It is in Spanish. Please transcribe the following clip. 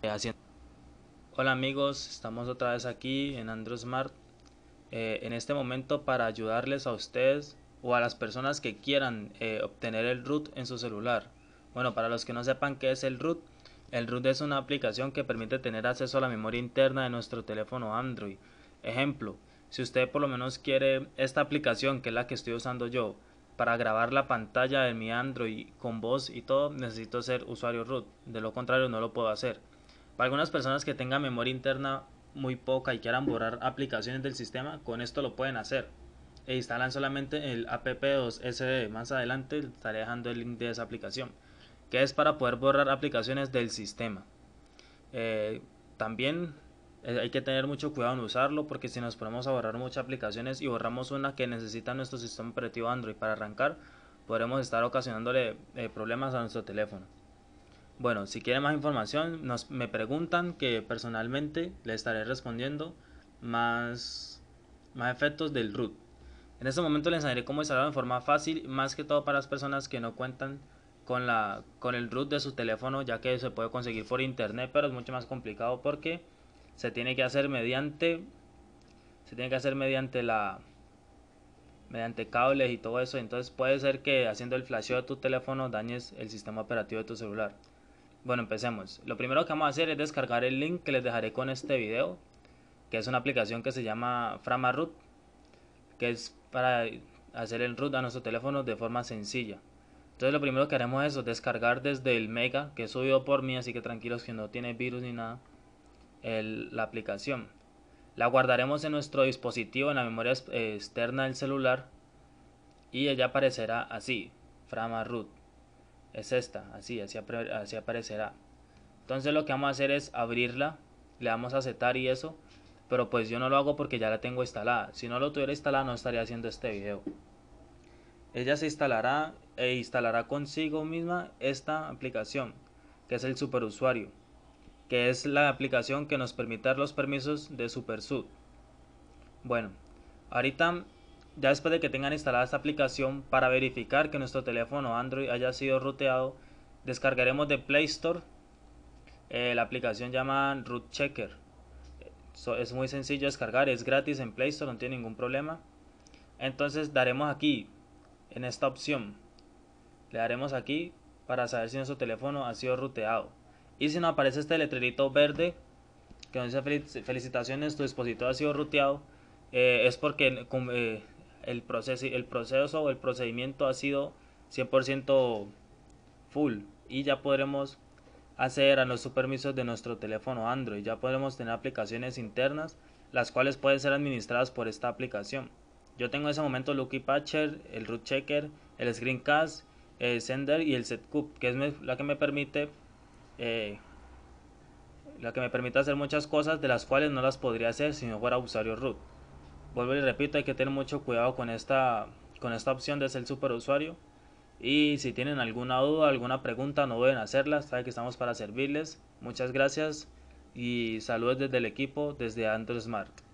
Eh, Hola amigos, estamos otra vez aquí en Android Smart. Eh, en este momento para ayudarles a ustedes o a las personas que quieran eh, obtener el root en su celular. Bueno, para los que no sepan qué es el root, el root es una aplicación que permite tener acceso a la memoria interna de nuestro teléfono Android. Ejemplo, si usted por lo menos quiere esta aplicación que es la que estoy usando yo para grabar la pantalla de mi Android con voz y todo, necesito ser usuario root. De lo contrario no lo puedo hacer. Para algunas personas que tengan memoria interna muy poca y quieran borrar aplicaciones del sistema, con esto lo pueden hacer. E instalan solamente el app2sd. Más adelante estaré dejando el link de esa aplicación, que es para poder borrar aplicaciones del sistema. Eh, también eh, hay que tener mucho cuidado en usarlo porque si nos ponemos a borrar muchas aplicaciones y borramos una que necesita nuestro sistema operativo Android para arrancar, podremos estar ocasionándole eh, problemas a nuestro teléfono. Bueno, si quieren más información, nos, me preguntan que personalmente le estaré respondiendo más, más efectos del root. En este momento les enseñaré cómo instalarlo en forma fácil, más que todo para las personas que no cuentan con, la, con el root de su teléfono, ya que se puede conseguir por internet, pero es mucho más complicado porque se tiene que hacer mediante se tiene que hacer mediante la mediante cables y todo eso, entonces puede ser que haciendo el flasheo de tu teléfono dañes el sistema operativo de tu celular. Bueno, empecemos. Lo primero que vamos a hacer es descargar el link que les dejaré con este video, que es una aplicación que se llama Framaroot, que es para hacer el root a nuestro teléfono de forma sencilla. Entonces lo primero que haremos es descargar desde el Mega, que es subido por mí, así que tranquilos que no tiene virus ni nada, la aplicación. La guardaremos en nuestro dispositivo, en la memoria externa del celular, y ella aparecerá así, Framaroot es esta, así, así, aparecerá. Entonces lo que vamos a hacer es abrirla, le damos a aceptar y eso, pero pues yo no lo hago porque ya la tengo instalada. Si no lo tuviera instalada no estaría haciendo este video. Ella se instalará e instalará consigo misma esta aplicación, que es el superusuario, que es la aplicación que nos permite dar los permisos de SuperSud. Bueno, ahorita ya después de que tengan instalada esta aplicación, para verificar que nuestro teléfono Android haya sido ruteado, descargaremos de Play Store eh, la aplicación llamada Root Checker. es muy sencillo descargar, es gratis en Play Store, no tiene ningún problema. Entonces daremos aquí, en esta opción, le daremos aquí para saber si nuestro teléfono ha sido ruteado. Y si no aparece este letrerito verde que dice felicitaciones, tu dispositivo ha sido ruteado, eh, es porque eh, el proceso, el proceso o el procedimiento ha sido 100% full y ya podremos hacer a nuestros permisos de nuestro teléfono Android. Ya podremos tener aplicaciones internas las cuales pueden ser administradas por esta aplicación. Yo tengo en ese momento Lucky Patcher, el Root Checker, el Screencast, el Sender y el Setcup, que es la que me permite eh, la que me permite hacer muchas cosas de las cuales no las podría hacer si no fuera usuario root vuelvo y repito, hay que tener mucho cuidado con esta, con esta opción de ser superusuario. Y si tienen alguna duda, alguna pregunta, no deben hacerla. Saben que estamos para servirles. Muchas gracias y saludos desde el equipo, desde Android Smart.